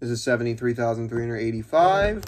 This is 73,385.